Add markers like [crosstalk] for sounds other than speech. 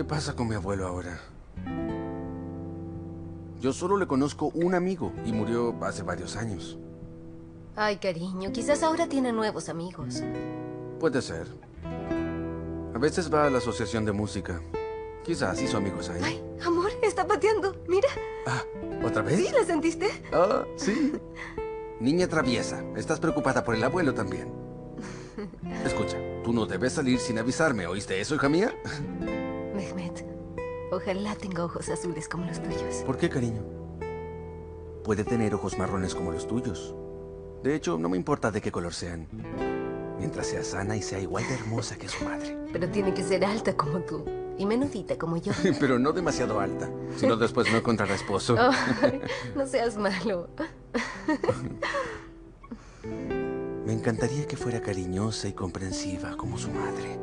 ¿Qué pasa con mi abuelo ahora? Yo solo le conozco un amigo y murió hace varios años. Ay, cariño, quizás ahora tiene nuevos amigos. Puede ser. A veces va a la asociación de música. Quizás hizo amigos ahí. Ay, amor, está pateando. Mira. Ah, ¿otra vez? ¿Sí la sentiste? Ah, sí. Niña traviesa, estás preocupada por el abuelo también. Escucha, tú no debes salir sin avisarme, ¿oíste eso, hija mía? Mehmet, ojalá tenga ojos azules como los tuyos. ¿Por qué, cariño? Puede tener ojos marrones como los tuyos. De hecho, no me importa de qué color sean. Mientras sea sana y sea igual de hermosa que su madre. Pero tiene que ser alta como tú. Y menudita como yo. [laughs] Pero no demasiado alta. Si no, después no encontrará esposo. No seas malo. [laughs] Me encantaría que fuera cariñosa y comprensiva como su madre.